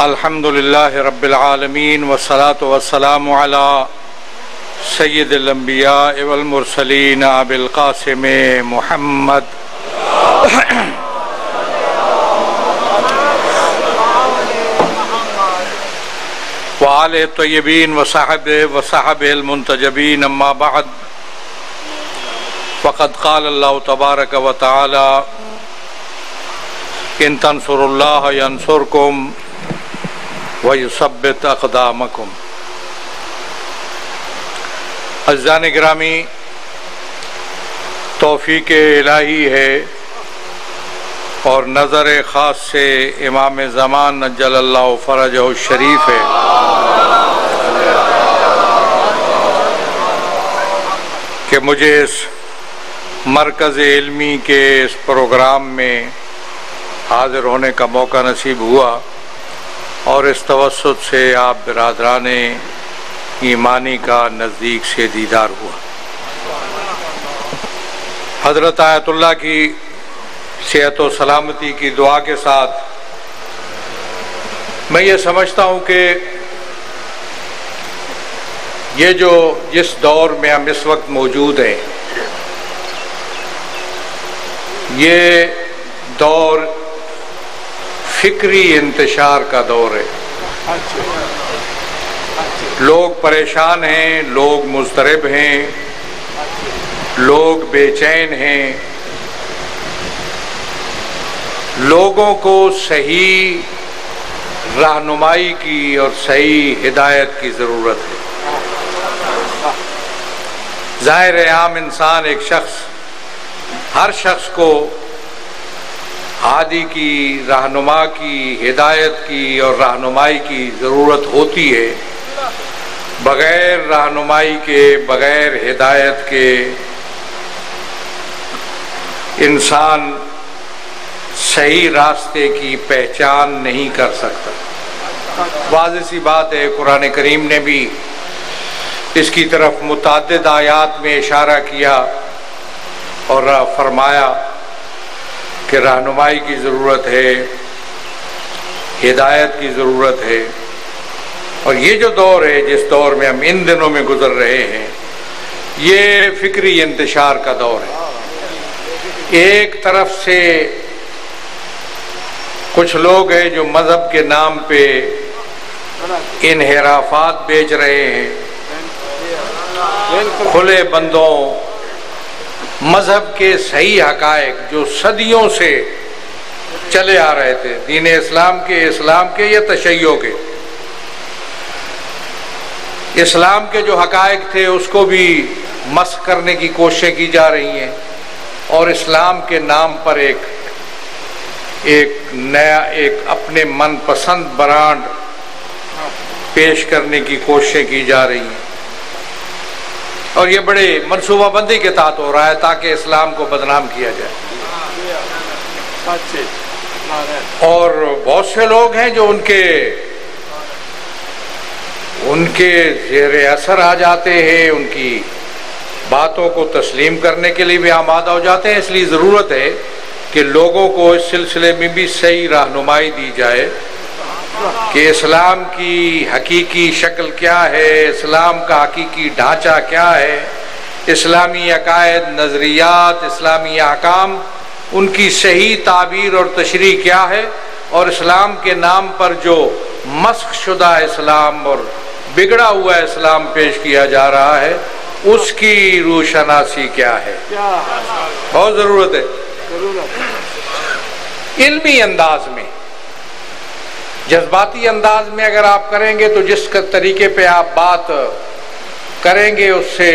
الحمد لله رب العالمين والصلاة والسلام على سيد الأنبياء والمرسلين أبي القاسم محمد وعلى الطيبين وصحبه وصحبه المنتجبين أما بعد فقد قال الله تبارك وتعالى ان تنصر الله ينصركم ويثبت اقدامكم عزیزان گرامی توفیق الہی ہے اور نظر خاص سے امام زمان نجل اللہ فرج شریف ہے۔ کہ مجھے اس مرکز علمی کے اس پروگرام میں حاضر ہونے کا موقع نصیب ہوا اور اس توسط سے آپ برادران ایمانی کا نزدیک سے دیدار ہوا۔ حضرت آیت اللہ کی صحت و سلامتی کی دعا کے ساتھ میں یہ سمجھتا ہوں کہ یہ جو جس دور میں ہم اس وقت موجود ہیں، یہ دور فکری انتشار کا دور ہے۔ لوگ پریشان ہیں، لوگ مضطرب ہیں، لوگ بے چین ہیں۔ لوگوں کو صحیح رہنمائی کی اور صحیح ہدایت کی ضرورت ہے۔ ظاہر عام انسان ایک شخص، ہر شخص کو ہادی کی، رہنما کی، ہدایت کی اور رہنمائی کی ضرورت ہوتی ہے۔ بغیر رہنمائی کے، بغیر ہدایت کے انسان صحیح راستے کی پہچان نہیں کر سکتا۔ واضح سی بات ہے، قرآن کریم نے بھی اس کی طرف متعدد آیات میں اشارہ کیا اور فرمایا کہ رہنمائی کی ضرورت ہے، ہدایت کی ضرورت ہے۔ اور یہ جو دور ہے، جس دور میں ہم ان دنوں میں گزر رہے ہیں، یہ فکری انتشار کا دور ہے۔ ایک طرف سے کچھ لوگ ہیں جو مذہب کے نام پہ انحرافات بیچ رہے ہیں۔ کھلے بندوں مذہب کے صحیح حقائق جو صدیوں سے چلے آ رہے تھے، دین اسلام کے اسلام کے یا تشیعوں کے؟ اسلام کے جو حقائق تھے، اس کو بھی مسق کرنے کی کوششیں کی جا رہی ہیں۔ اور اسلام کے نام پر ایک ایک نیا، ایک اپنے من پسند برانڈ پیش کرنے کی کوششیں کی جا رہی ہیں۔ اور یہ بڑے منصوبہ بندی کے تحت ہو رہا ہے تاکہ اسلام کو بدنام کیا جائے۔ اور بہت سے لوگ ہیں جو ان کے ان کے زیر اثر آ جاتے ہیں، ان کی باتوں کو تسلیم کرنے کے لیے بھی آمادہ ہو جاتے ہیں۔ اس لیے ضرورت ہے کہ لوگوں کو اس سلسلے میں بھی صحیح رہنمائی دی جائے۔ کہ اسلام کی حقیقی شکل کیا ہے؟ اسلام کا حقیقی ڈھانچہ کیا ہے؟ اسلامی عقائد نظریات اسلامی احکام ان کی صحیح تعبیر اور تشریح کیا ہے؟ اور اسلام کے نام پر جو مسخ شدہ اسلام اور بگڑا ہوا اسلام پیش کیا جا رہا ہے اس کی روشناسی کیا ہے؟ بہت ضرورت ہے۔ علمی انداز میں جذباتی انداز میں اگر آپ کریں گے تو جس طریقے پہ آپ بات کریں گے، اس سے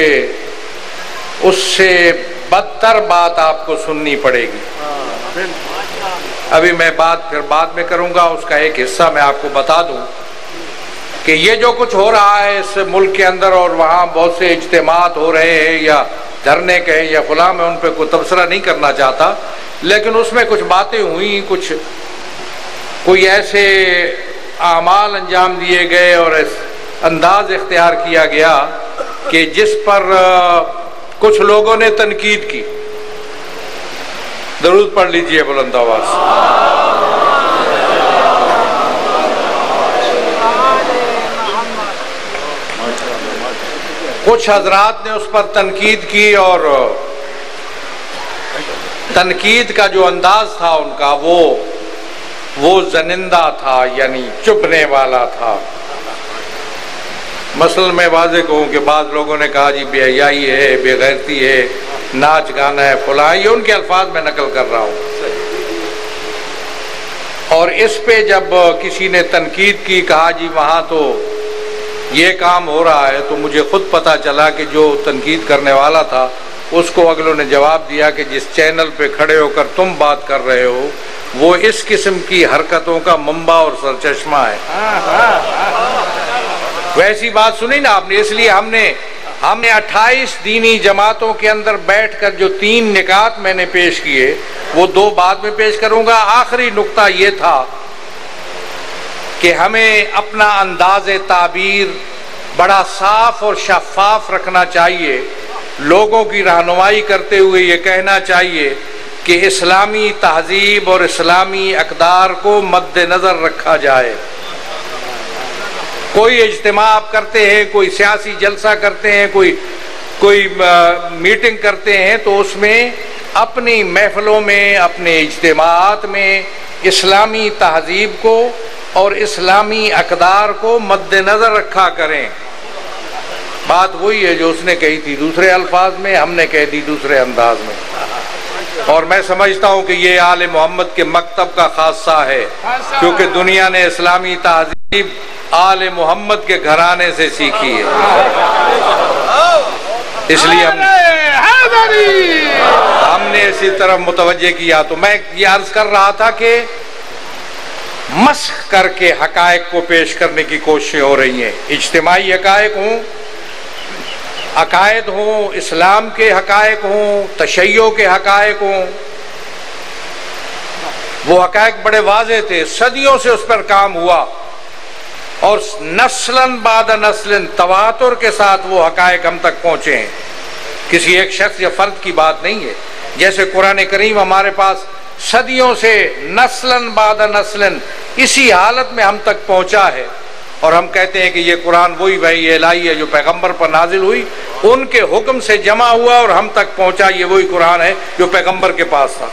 اس سے بدتر بات آپ کو سننی پڑے گی۔ ابھی میں بات پھر بعد میں کروں گا، اس کا ایک حصہ میں آپ کو بتا دوں کہ یہ جو کچھ ہو رہا ہے، اس ملک کے اندر اور وہاں بہت سے اجتماعات ہو رہے ہیں یا دھرنے کے یا فلاں، میں ان پہ کوئی تبصرہ نہیں کرنا چاہتا، لیکن اس میں کچھ باتیں ہوئیں، کچھ کوئی ایسے اعمال انجام دیے گئے اور انداز اختیار کیا گیا کہ جس پر کچھ لوگوں نے تنقید کی۔ درود پڑھ لیجیے بلند آواز۔ کچھ حضرات نے اس پر تنقید کی اور تنقید کا جو انداز تھا ان کا، وہ وہ زنندہ تھا یعنی چبنے والا تھا۔ مثلا میں واضح کہوں کہ بعض لوگوں نے کہا جی بے حیائی ہے، بے غیرتی ہے، ناچ گانا ہے، فلاں، یہ ان کے الفاظ میں نقل کر رہا ہوں۔ اور اس پہ جب کسی نے تنقید کی، کہا جی وہاں تو یہ کام ہو رہا ہے، تو مجھے خود پتا چلا کہ جو تنقید کرنے والا تھا، اس کو اگلوں نے جواب دیا کہ جس چینل پہ کھڑے ہو کر تم بات کر رہے ہو وہ اس قسم کی حرکتوں کا ممبا اور سرچشمہ ہے۔ ویسی بات سنی نا آپ نے، اس لیے ہم نے ہم نے اٹھائیس دینی جماعتوں کے اندر بیٹھ کر جو تین نکات میں نے پیش کیے، وہ دو بعد میں پیش کروں گا۔ آخری نقطہ یہ تھا کہ ہمیں اپنا انداز تعبیر بڑا صاف اور شفاف رکھنا چاہیے۔ لوگوں کی رہنمائی کرتے ہوئے یہ کہنا چاہیے کہ اسلامی تہذیب اور اسلامی اقدار کو مد نظر رکھا جائے۔ کوئی اجتماع آپ کرتے ہیں، کوئی سیاسی جلسہ کرتے ہیں، کوئی کوئی میٹنگ کرتے ہیں تو اس میں اپنی محفلوں میں، اپنے اجتماعات میں اسلامی تہذیب کو اور اسلامی اقدار کو مد نظر رکھا کریں۔ بات وہی ہے جو اس نے کہی تھی دوسرے الفاظ میں، ہم نے کہہ دی دوسرے انداز میں۔ اور میں سمجھتا ہوں کہ یہ آل محمد کے مکتب کا خاصہ ہے، کیونکہ دنیا نے اسلامی تہذیب آل محمد کے گھرانے سے سیکھی ہے۔ اس لیے ہم ہم نے اسی طرف متوجہ کیا۔ تو میں یہ عرض کر رہا تھا کہ مسخ کر کے حقائق کو پیش کرنے کی کوششیں ہو رہی ہیں۔ اجتماعی حقائق ہوں عقائد ہوں، اسلام کے حقائق ہوں تشیعوں کے حقائق ہوں۔ وہ حقائق بڑے واضح تھے، صدیوں سے اس پر کام ہوا۔ اور نسلن بعد نسل تواتر کے ساتھ وہ حقائق ہم تک پہنچے ہیں۔ کسی ایک شخص یا فرد کی بات نہیں ہے۔ جیسے قرآن کریم ہمارے پاس صدیوں سے نسلن بعد نسلن اسی حالت میں ہم تک پہنچا ہے۔ اور ہم کہتے ہیں کہ یہ قرآن وہی بھائی الہی ہے جو پیغمبر پر نازل ہوئی۔ ان کے حکم سے جمع ہوا اور ہم تک پہنچا، یہ وہی قرآن ہے جو پیغمبر کے پاس تھا۔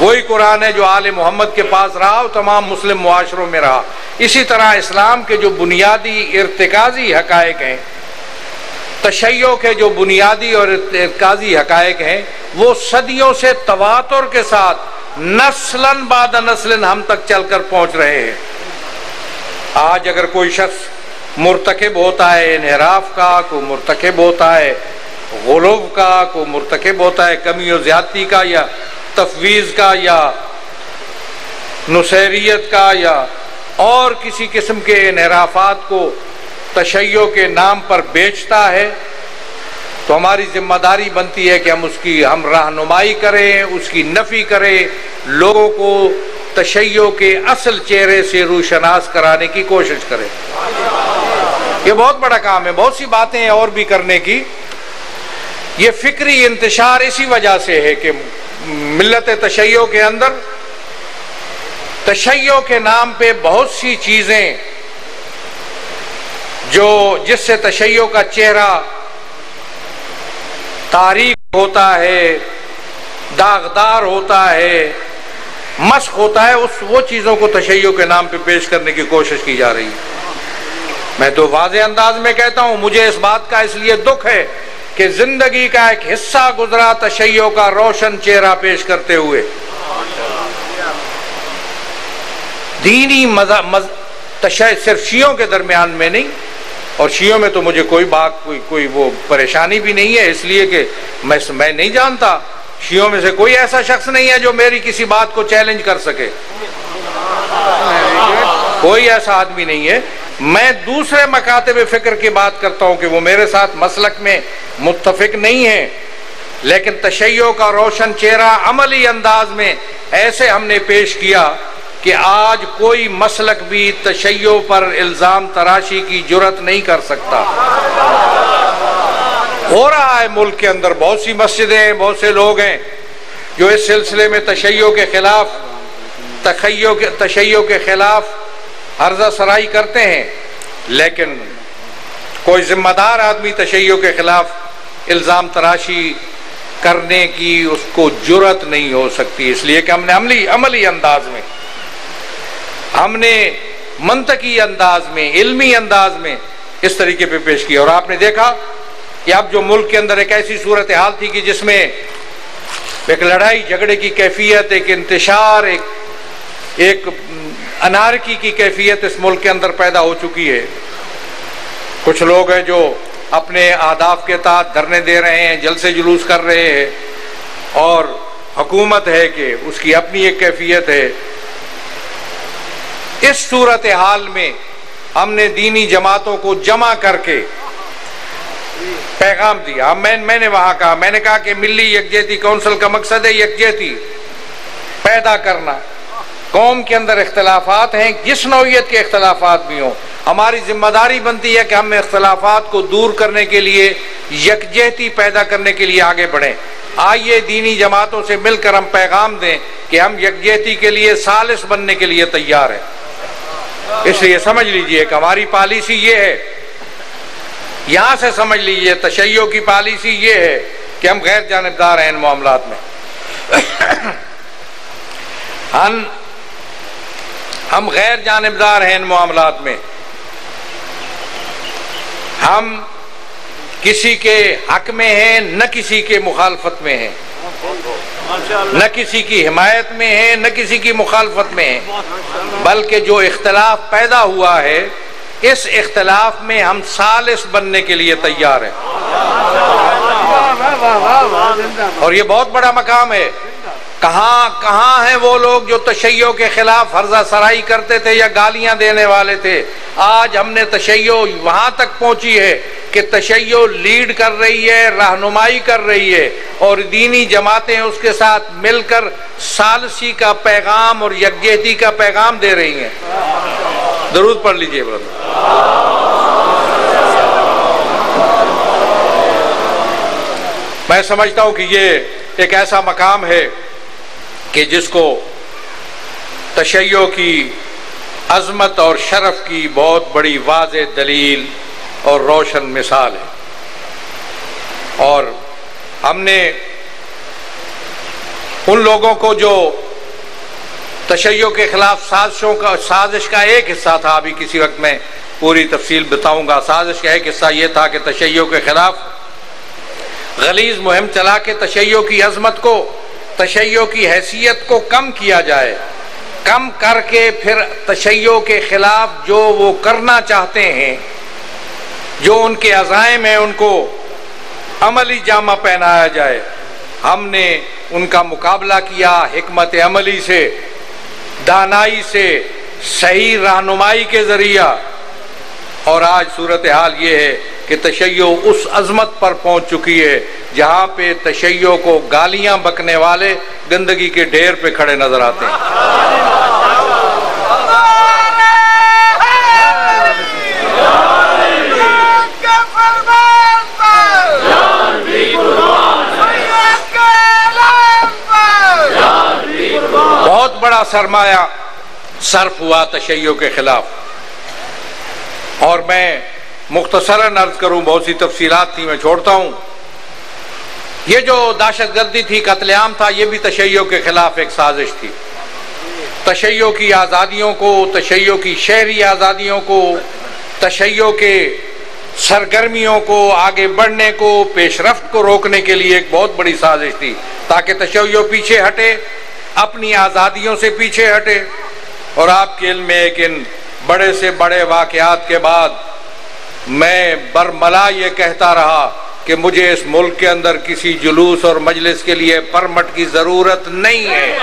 وہی قرآن ہے جو آل محمد کے پاس رہا اور تمام مسلم معاشروں میں رہا۔ اسی طرح اسلام کے جو بنیادی ارتکازی حقائق ہیں تشیعوں کے جو بنیادی اور ارتکازی حقائق ہیں، وہ صدیوں سے تواتر کے ساتھ نسلن بعد نسلن ہم تک چل کر پہنچ رہے ہیں۔ آج اگر کوئی شخص مرتکب ہوتا ہے انحراف کا کوئی مرتکب ہوتا ہے غلوب کا کوئی مرتکب ہوتا ہے کمی و زیادتی کا یا تفویض کا یا نصیریت کا یا اور کسی قسم کے انحرافات کو تشیعوں کے نام پر بیچتا ہے۔ تو ہماری ذمہ داری بنتی ہے کہ ہم اس کی، ہم رہنمائی کریں، اس کی نفی کریں، لوگوں کو تشیعوں کے اصل چہرے سے روشناس کرانے کی کوشش کریں۔ یہ بہت بڑا کام ہے، بہت سی باتیں ہیں اور بھی کرنے کی۔ یہ فکری انتشار اسی وجہ سے ہے کہ ملت تشیعوں کے اندر تشیعوں کے نام پہ بہت سی چیزیں جو جس سے تشیعوں کا چہرہ تاریخ ہوتا ہے، داغدار ہوتا ہے مشق ہوتا ہے، اس وہ چیزوں کو تشیعوں کے نام پہ پیش کرنے کی کوشش کی جا رہی ہے۔ میں تو واضح انداز میں کہتا ہوں، مجھے اس بات کا اس لیے دکھ ہے کہ زندگی کا ایک حصہ گزرا تشیعوں کا روشن چہرہ پیش کرتے ہوئے۔ دینی مزہ مز... صرف شیعوں کے درمیان میں نہیں، اور شیعوں میں تو مجھے کوئی بات کوئی کوئی وہ پریشانی بھی نہیں ہے، اس لیے کہ میں میں نہیں جانتا۔ شیعوں میں سے کوئی ایسا شخص نہیں ہے جو میری کسی بات کو چیلنج کر سکے۔ کوئی ایسا آدمی نہیں ہے۔ میں دوسرے مکاتب فکر کی بات کرتا ہوں کہ وہ میرے ساتھ مسلک میں متفق نہیں ہے لیکن تشیعوں کا روشن چہرہ عملی انداز میں ایسے ہم نے پیش کیا کہ آج کوئی مسلک بھی تشیعوں پر الزام تراشی کی جرت نہیں کر سکتا۔ ہو رہا ہے ملک کے اندر بہت سی مسجدیں ہیں بہت سے لوگ ہیں جو اس سلسلے میں تشیعوں کے خلاف تشیعوں کے خلاف عرضہ سرائی کرتے ہیں، لیکن کوئی ذمہ دار آدمی تشیع کے خلاف الزام تراشی کرنے کی اس کو جرت نہیں ہو سکتی۔ اس لیے کہ ہم نے عملی عملی انداز میں، ہم نے منطقی انداز میں، علمی انداز میں اس طریقے پہ پیش کیا۔ اور آپ نے دیکھا کہ اب جو ملک کے اندر ایک ایسی صورت حال تھی کہ جس میں ایک لڑائی جھگڑے کی کیفیت، ایک انتشار، ایک ایک انارکی کی کیفیت اس ملک کے اندر پیدا ہو چکی ہے۔ کچھ لوگ ہیں جو اپنے آداف کے تحت دھرنے دے رہے ہیں جل سے جلوس کر رہے ہیں۔ اور حکومت ہے کہ اس کی اپنی ایک کیفیت ہے۔ اس صورت حال میں ہم نے دینی جماعتوں کو جمع کر کے پیغام دیا۔ میں میں نے وہاں کہا، میں نے کہا کہ ملی یکجہتی، کونسل کا مقصد ہے یکجہتی پیدا کرنا۔ قوم کے اندر اختلافات ہیں، جس نوعیت کے اختلافات بھی ہوں۔ ہماری ذمہ داری بنتی ہے کہ ہم اختلافات کو دور کرنے کے لیے، یکجہتی پیدا کرنے کے لیے آگے بڑھیں۔ آئیے دینی جماعتوں سے مل کر ہم پیغام دیں کہ ہم یکجہتی کے لیے سالس بننے کے لیے تیار ہیں۔ اس لیے سمجھ لیجیے کہ ہماری پالیسی یہ ہے۔ یہاں سے سمجھ لیجیے، تشیعوں کی پالیسی یہ ہے کہ ہم غیر جانبدار ہیں ان معاملات میں۔ ہم غیر جانبدار ہیں ان معاملات میں۔ ہم کسی کے حق میں ہیں نہ کسی کے مخالفت میں ہیں۔ نہ کسی کی حمایت میں ہیں نہ کسی کی مخالفت میں ہیں۔ بلکہ جو اختلاف پیدا ہوا ہے اس اختلاف میں ہم سالس بننے کے لیے تیار ہیں۔ اور یہ بہت بڑا مقام ہے۔ کہاں کہاں ہیں وہ لوگ جو تشیعوں کے خلاف حرضہ سرائی کرتے تھے یا گالیاں دینے والے تھے؟ آج ہم نے تشیع وہاں تک پہنچی ہے کہ تشیع لیڈ کر رہی ہے، رہنمائی کر رہی ہے اور دینی جماعتیں اس کے ساتھ مل کر سالسی کا پیغام اور یکجہتی کا پیغام دے رہی ہیں۔ درود پڑھ لیجیے میں سمجھتا ہوں کہ یہ ایک ایسا مقام ہے کہ جس کو تشیع کی عظمت اور شرف کی بہت بڑی واضح دلیل اور روشن مثال ہے۔ اور ہم نے ان لوگوں کو جو تشیع کے خلاف سازشوں کا، سازش کا ایک حصہ تھا، ابھی کسی وقت میں پوری تفصیل بتاؤں گا۔ سازش کا ایک حصہ یہ تھا کہ تشیع کے خلاف غلیظ مہم چلا کے تشیع کی عظمت کو تشیع کی حیثیت کو کم کیا جائے، کم کر کے پھر تشیع کے خلاف جو وہ کرنا چاہتے ہیں، جو ان کے عزائم ہیں، ان کو عملی جامہ پہنایا جائے۔ ہم نے ان کا مقابلہ کیا حکمت عملی سے، دانائی سے، صحیح رہنمائی کے ذریعہ۔ اور آج صورتحال یہ ہے کہ تشیع اس عظمت پر پہنچ چکی ہے جہاں پہ تشیع کو گالیاں بکنے والے گندگی کے ڈھیر پہ کھڑے نظر آتے ہیں۔ بہت بڑا سرمایہ صرف ہوا تشیع کے خلاف۔ اور میں مختصراً عرض کروں، بہت سی تفصیلات تھی، میں چھوڑتا ہوں۔ یہ جو دہشت گردی تھی، قتل عام تھا، یہ بھی تشیع کے خلاف ایک سازش تھی۔ تشیع کی آزادیوں کو تشیع کی شہری آزادیوں کو تشیع کے سرگرمیوں کو آگے بڑھنے کو، پیش رفت کو روکنے کے لیے ایک بہت بڑی سازش تھی، تاکہ تشیع پیچھے ہٹے، اپنی آزادیوں سے پیچھے ہٹے۔ اور آپ کے علم میں ایک ان بڑے سے بڑے واقعات کے بعد میں برملا یہ کہتا رہا کہ مجھے اس ملک کے اندر کسی جلوس اور مجلس کے لیے پرمٹ کی ضرورت نہیں ہے۔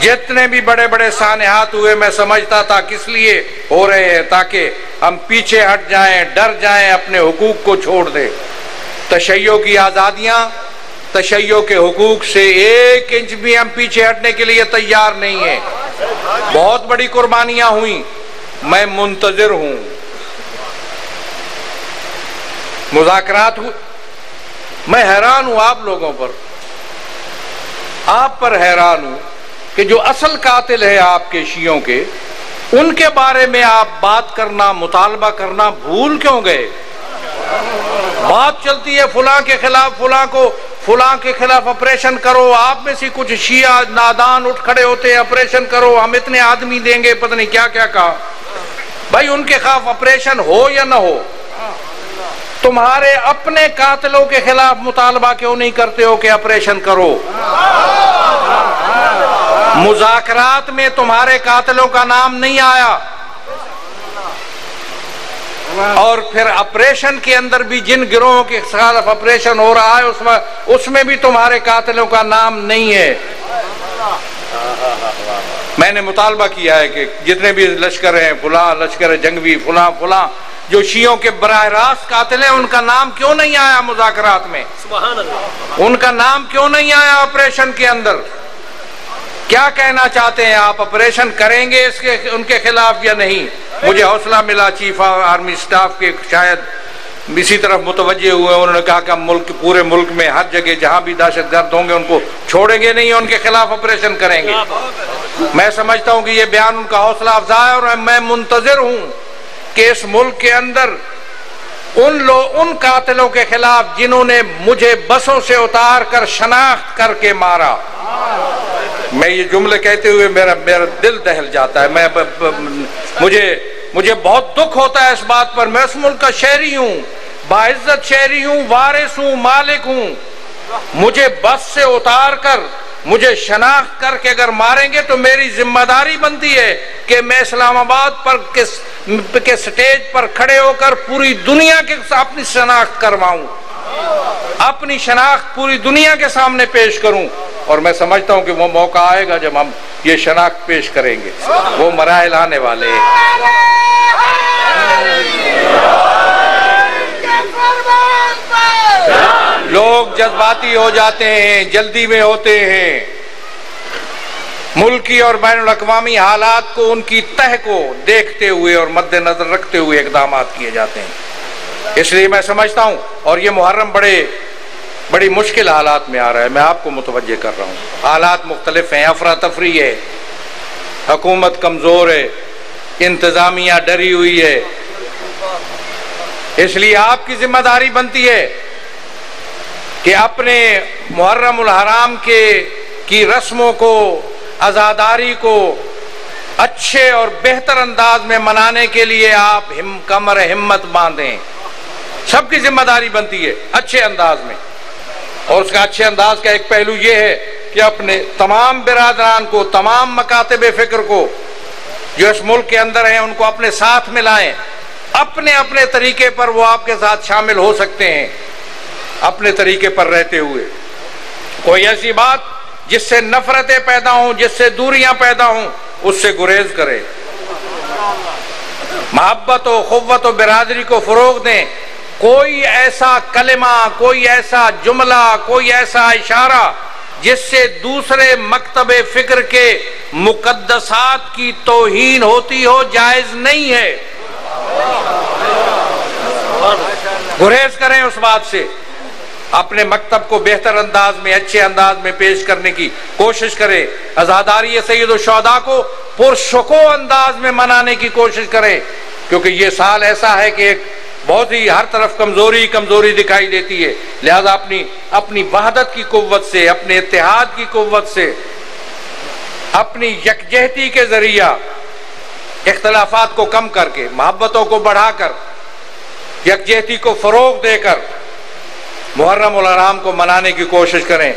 جتنے بھی بڑے بڑے سانحات ہوئے میں سمجھتا تھا کس لیے ہو رہے ہیں تاکہ ہم پیچھے ہٹ جائیں، ڈر جائیں، اپنے حقوق کو چھوڑ دیں۔ تشیع کی آزادیاں، تشیع کے حقوق سے ایک انچ بھی ہم پیچھے ہٹنے کے لیے تیار نہیں ہیں۔ بہت بڑی قربانیاں ہوئیں۔ میں منتظر ہوں۔ مذاکرات ہو، میں حیران ہوں آپ لوگوں پر۔ آپ پر حیران ہوں کہ جو اصل قاتل ہے آپ کے شیوں کے، ان کے بارے میں آپ بات کرنا، مطالبہ کرنا بھول کیوں گئے؟ بات چلتی ہے فلاں کے خلاف، فلاں کو، فلاں کے خلاف آپریشن کرو۔ آپ میں سے کچھ شیعہ نادان اٹھ کھڑے ہوتے ہیں آپریشن کرو۔ ہم اتنے آدمی دیں گے، پتہ نہیں کیا کیا کہا۔ بھائی ان کے خلاف آپریشن ہو یا نہ ہو؟ تمہارے اپنے قاتلوں کے خلاف مطالبہ کیوں نہیں کرتے ہو کہ آپریشن کرو؟ مذاکرات میں تمہارے قاتلوں کا نام نہیں آیا۔ اور پھر آپریشن کے اندر بھی جن گروہوں کے خلاف آپریشن ہو رہا ہے، اس میں اس میں بھی تمہارے قاتلوں کا نام نہیں ہے۔ میں نے مطالبہ کیا ہے کہ جتنے بھی لشکر ہیں فلاں لشکر جنگوی فلاں فلاں جو شیعوں کے براہ راست قاتل ہیں ان کا نام کیوں نہیں آیا مذاکرات میں؟ ان کا نام کیوں نہیں آیا آپریشن کے اندر؟ کیا کہنا چاہتے ہیں آپ؟ آپریشن کریں گے اس کے ان کے خلاف یا نہیں؟ مجھے حوصلہ ملا چیف آرمی سٹاف کے شاید اسی طرف متوجہ ہوئے، انہوں نے کہا کہ ملک، پورے ملک میں ہر جگہ جہاں بھی دہشت گرد ہوں گے ان کو چھوڑیں گے نہیں، ان کے خلاف آپریشن کریں گے۔ میں سمجھتا ہوں کہ یہ بیان ان کا حوصلہ افزا ہے اور میں منتظر ہوں کہ اس ملک کے اندر ان لوگ ان قاتلوں کے خلاف جنہوں نے مجھے بسوں سے اتار کر شناخت کر کے مارا۔ میں یہ جملے کہتے ہوئے میرا میرا دل دہل جاتا ہے۔ میں مجھے مجھے بہت دکھ ہوتا ہے اس بات پر میں اس ملک کا شہری ہوں، باعزت شہری ہوں، وارث ہوں، مالک ہوں۔ مجھے بس سے اتار کر، مجھے شناخت کر کے اگر ماریں گے تو میری ذمہ داری بنتی ہے کہ میں اسلام آباد پر کس، کے سٹیج پر کھڑے ہو کر پوری دنیا کے اپنی شناخت کرواؤں۔ اپنی شناخت پوری دنیا کے سامنے پیش کروں۔ اور میں سمجھتا ہوں کہ وہ موقع آئے گا جب ہم یہ شناخت پیش کریں گے۔ وہ مراحل آنے والے۔ لوگ جذباتی ہو جاتے ہیں، جلدی میں ہوتے ہیں۔ ملکی اور بین الاقوامی حالات کو ان کی تہ کو دیکھتے ہوئے اور مد نظر رکھتے ہوئے اقدامات کیے جاتے ہیں۔ اس لیے میں سمجھتا ہوں، اور یہ محرم بڑے بڑی مشکل حالات میں آ رہا ہے، میں آپ کو متوجہ کر رہا ہوں۔ حالات مختلف ہیں، افراتفری ہے، حکومت کمزور ہے، انتظامیہ ڈری ہوئی ہے۔ اس لیے آپ کی ذمہ داری بنتی ہے کہ اپنے محرم الحرام کے کی رسموں کو ازاداری کو اچھے اور بہتر انداز میں منانے کے لیے آپ کمر، ہمت باندھیں۔ سب کی ذمہ داری بنتی ہے اچھے انداز میں۔ اور اس کا اچھے انداز کا ایک پہلو یہ ہے کہ اپنے تمام برادران کو، تمام مکاتب فکر کو جو اس ملک کے اندر ہیں، ان کو اپنے ساتھ ملائیں۔ اپنے اپنے طریقے پر وہ آپ کے ساتھ شامل ہو سکتے ہیں۔ اپنے طریقے پر رہتے ہوئے۔ کوئی ایسی بات جس سے نفرتیں پیدا ہوں، جس سے دوریاں پیدا ہوں، اس سے گریز کرے محبت و قوت و برادری کو فروغ دیں۔ کوئی ایسا کلمہ، کوئی ایسا جملہ، کوئی ایسا اشارہ جس سے دوسرے مکتب فکر کے مقدسات کی توہین ہوتی ہو جائز نہیں ہے۔ گریز کریں اس بات سے۔ اپنے مکتب کو بہتر انداز میں، اچھے انداز میں پیش کرنے کی کوشش کرے ازاداری سید الشہداء کو پرشکو انداز میں منانے کی کوشش کرے کیونکہ یہ سال ایسا ہے کہ ایک بہت ہی ہر طرف کمزوری کمزوری دکھائی دیتی ہے۔ لہذا اپنی اپنی وحدت کی قوت سے، اپنے اتحاد کی قوت سے، اپنی یکجہتی کے ذریعہ اختلافات کو کم کر کے، محبتوں کو بڑھا کر، یکجہتی کو فروغ دے کر محرم الرام کو منانے کی کوشش کریں۔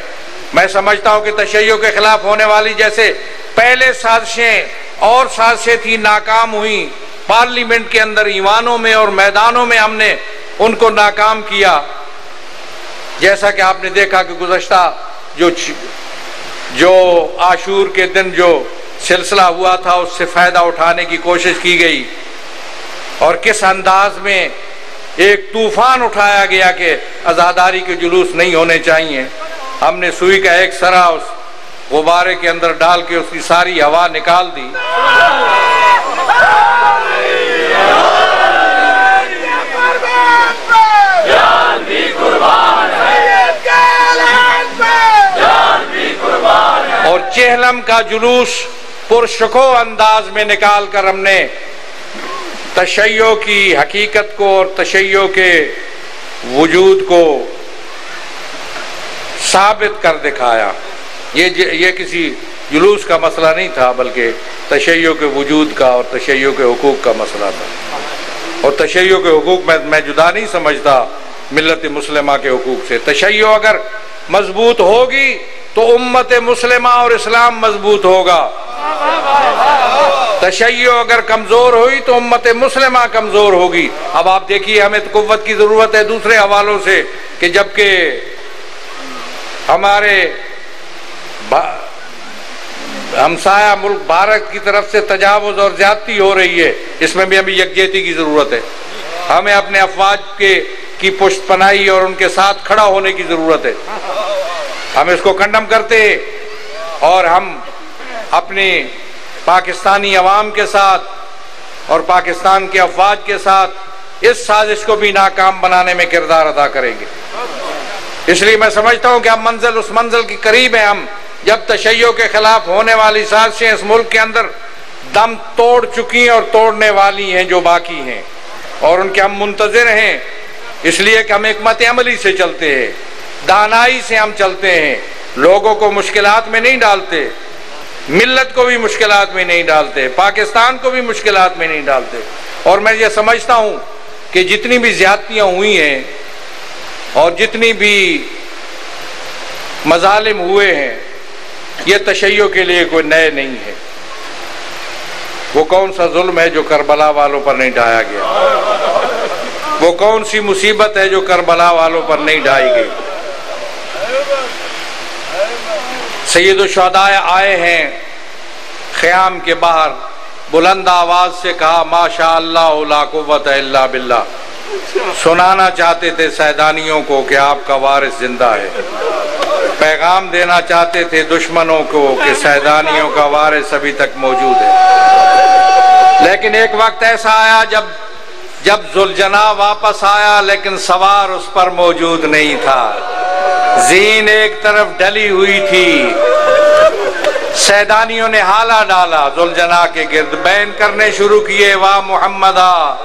میں سمجھتا ہوں کہ تشیعوں کے خلاف ہونے والی جیسے پہلے سازشیں اور سازشیں تھی ناکام ہوئی پارلیمنٹ کے اندر ایوانوں میں اور میدانوں میں ہم نے ان کو ناکام کیا۔ جیسا کہ آپ نے دیکھا کہ گزشتہ جو جو آشور کے دن جو سلسلہ ہوا تھا، اس سے فائدہ اٹھانے کی کوشش کی گئی۔ اور کس انداز میں ایک طوفان اٹھایا گیا کہ ازاداری کے جلوس نہیں ہونے چاہیے۔ ہم نے سوئی کا ایک سرا اس غبارے کے اندر ڈال کے اس کی ساری ہوا نکال دی۔ اور چہلم کا جلوس پرشکو انداز میں نکال کر ہم نے تشیع کی حقیقت کو اور تشیع کے وجود کو ثابت کر دکھایا۔ یہ یہ کسی جلوس کا مسئلہ نہیں تھا، بلکہ تشیع کے وجود کا اور تشیع کے حقوق کا مسئلہ تھا۔ اور تشیع کے حقوق میں میں جدا نہیں سمجھتا ملت مسلمہ کے حقوق سے۔ تشیع اگر مضبوط ہوگی تو امت مسلمہ اور اسلام مضبوط ہوگا۔ تشیع اگر کمزور ہوئی تو امت مسلمہ کمزور ہوگی۔ اب آپ دیکھیے، ہمیں تو قوت کی ضرورت ہے دوسرے حوالوں سے کہ جبکہ ہمارے ہمسایہ ملک بھارت کی طرف سے تجاوز اور زیادتی ہو رہی ہے، اس میں بھی ہمیں یکجہتی کی ضرورت ہے۔ ہمیں اپنے افواج کے، کی پشت پناہی اور ان کے ساتھ کھڑا ہونے کی ضرورت ہے۔ ہم اس کو کنڈم کرتے اور ہم اپنی پاکستانی عوام کے ساتھ اور پاکستان کے افواج کے ساتھ اس سازش کو بھی ناکام بنانے میں کردار ادا کریں گے۔ اس لیے میں سمجھتا ہوں کہ ہم منزل، اس منزل کی قریب ہیں، ہم جب تشیعوں کے خلاف ہونے والی سازشیں اس ملک کے اندر دم توڑ چکی ہیں اور توڑنے والی ہیں جو باقی ہیں اور ان کے ہم منتظر ہیں، اس لیے کہ ہم حکمت عملی سے چلتے ہیں، دانائی سے ہم چلتے ہیں۔ لوگوں کو مشکلات میں نہیں ڈالتے، ملت کو بھی مشکلات میں نہیں ڈالتے، پاکستان کو بھی مشکلات میں نہیں ڈالتے۔ اور میں یہ سمجھتا ہوں کہ جتنی بھی زیادتیاں ہوئی ہیں اور جتنی بھی مظالم ہوئے ہیں یہ تشیع کے لیے کوئی نئے نہیں ہے۔ وہ کون سا ظلم ہے جو کربلا والوں پر نہیں ڈھایا گیا؟ وہ کون سی مصیبت ہے جو کربلا والوں پر نہیں ڈھائی گئی؟ سید الشہداء آئے ہیں خیام کے باہر۔ بلند آواز سے کہا ماشاء اللہ لا قوت الا باللہ۔ سنانا چاہتے تھے سیدانیوں کو کہ آپ کا وارث زندہ ہے۔ پیغام دینا چاہتے تھے دشمنوں کو کہ سیدانیوں کا وارث ابھی تک موجود ہے۔ لیکن ایک وقت ایسا آیا جب جب زلجنا واپس آیا، لیکن سوار اس پر موجود نہیں تھا۔ زین ایک طرف ڈلی ہوئی تھی۔ سیدانیوں نے حالہ ڈالا۔ زلجنا کے گرد بین کرنے شروع کیے، واہ محمدہ،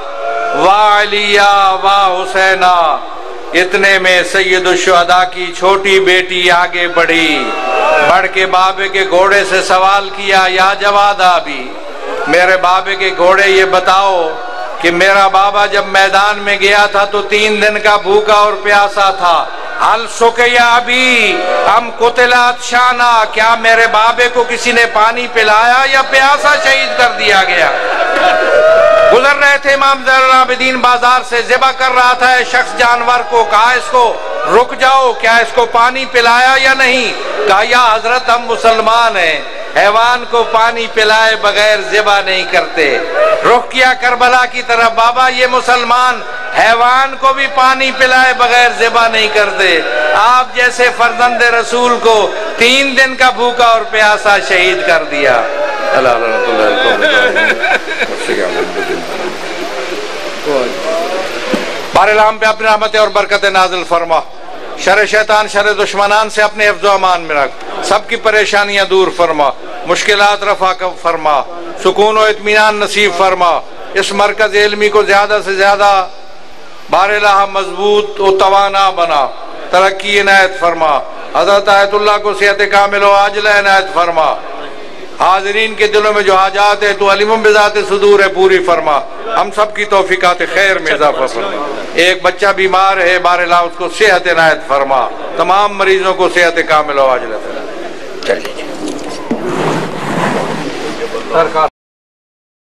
واہ علیہ واہ حسینہ اتنے میں سید الشہداء کی چھوٹی بیٹی آگے بڑھی۔ بڑھ کے بابے کے گھوڑے سے سوال کیا، یا جوادہ بھی میرے بابے کے گھوڑے یہ بتاؤ کہ میرا بابا جب میدان میں گیا تھا تو تین دن کا بھوکا اور پیاسا تھا۔ حل سکیا ابھی ہم قتلات شانہ، کیا میرے بابے کو کسی نے پانی پلایا یا پیاسا شہید کر دیا گیا؟ گزر رہے تھے امام زیر العابدین، بازار سے ذبح کر رہا تھا شخص جانور کو، کہا اس کو رک جاؤ، کیا اس کو پانی پلایا یا نہیں؟ کہا، یا حضرت، ہم مسلمان ہیں۔ حیوان کو پانی پلائے بغیر ذبح نہیں کرتے۔ رخ کیا کربلا کی طرف، بابا، یہ مسلمان حیوان کو بھی پانی پلائے بغیر ذبح نہیں کرتے۔ آپ جیسے فرزند رسول کو تین دن کا بھوکا اور پیاسا شہید کر دیا۔ اللہ بار پہ اپنے رحمت اور برکت نازل فرما۔ شر شیطان، شر دشمنان سے اپنے حفظ و امان میں رکھ۔ سب کی پریشانیاں دور فرما۔ مشکلات رفع فرما۔ سکون و اطمینان نصیب فرما۔ اس مرکز علمی کو زیادہ سے زیادہ بار الہ مضبوط و توانا بنا۔ ترقی عنایت فرما۔ حضرت آیت اللہ کو صحت کامل و عاجل عنایت فرما۔ حاضرین کے دلوں میں جو حاجات ہے تو علم بذات صدور ہے، پوری فرما۔ ہم سب کی توفیقات خیر میں اضافہ فرما ایک بچہ بیمار ہے بار اللہ اس کو صحت عنایت فرما۔ تمام مریضوں کو صحت کامل و عاجل فرما چلیے سرکار